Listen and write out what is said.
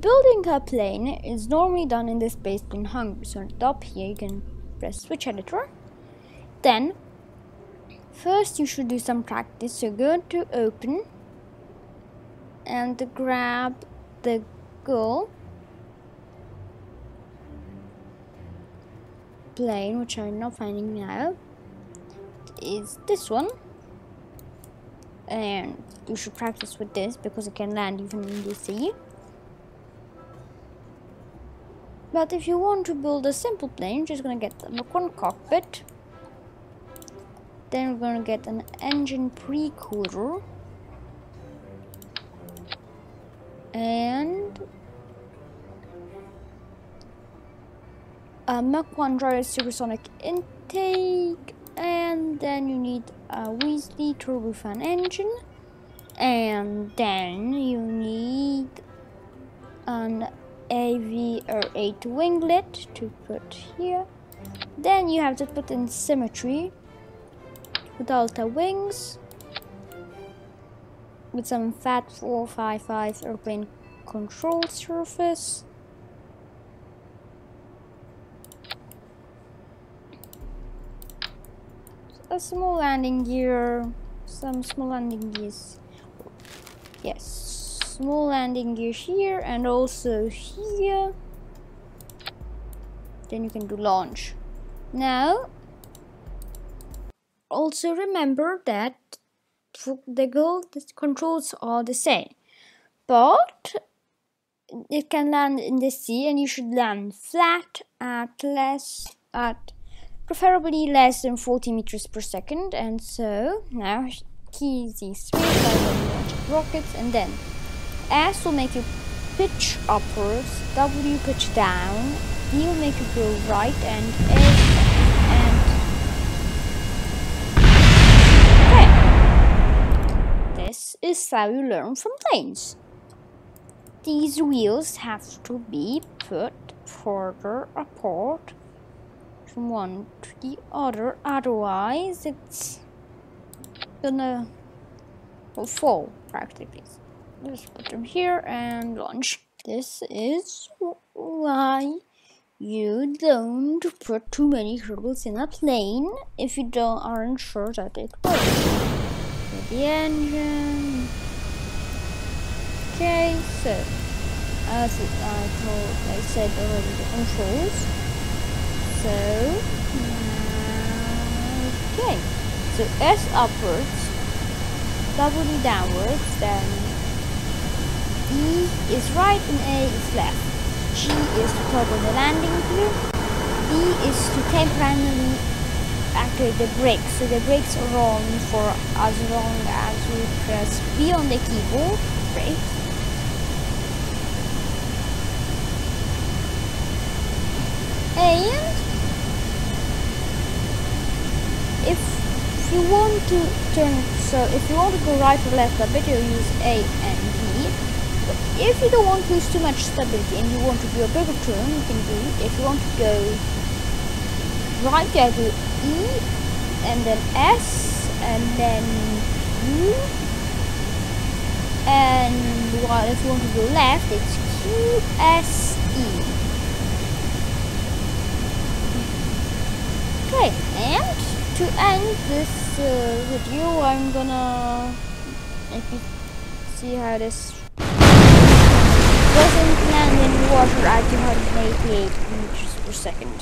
building a plane is normally done in the space in Hungary. So the top here, you can press switch editor. Then, first you should do some practice. So go to open and grab the Gull plane, which I'm not finding now, is this one. And you should practice with this because it can land even in the sea. But if you want to build a simple plane, you're just gonna get the one cockpit. Then we're gonna get an engine pre-cooler. And a Mach 1 drive supersonic intake and then you need a Wheesley turbofan engine and then you need an AV-8 winglet to put here. Then you have to put in symmetry with Delta wings with some fat 455 airplane control surface. A small landing gear, some small landing gears. Yes, small landing gear here and also here. Then you can do launch. Now, also remember that the Gull controls are the same, but it can land in the sea and you should land flat at less at preferably less than 40 meters per second and so now key these three rockets and then S will make you pitch upwards, W pitch down, D will make you go right and A and okay. This is how you learn from planes. These wheels have to be put further apart from one to the other otherwise it's gonna fall practically just put them here and launch this is why you don't put too many hurdles in a plane if you don't aren't sure that it works. With the engine. Okay so as I told I said already the controls. So, okay. So S upwards, W downwards, then E is right and A is left. G is to toggle the landing gear. D is to temporarily activate the brakes. So the brakes are on for as long as we press B on the keyboard. Brakes. And if you want to turn, so if you want to go right or left I you use A and B. If you don't want to lose too much stability and you want to do a bigger turn, you can do, if you want to go right, have to E and then S and then U. And while if you want to go left, it's Q, S, E. Okay, and to end this uh, video, I'm gonna see how this doesn't land in water at 288 meters per second.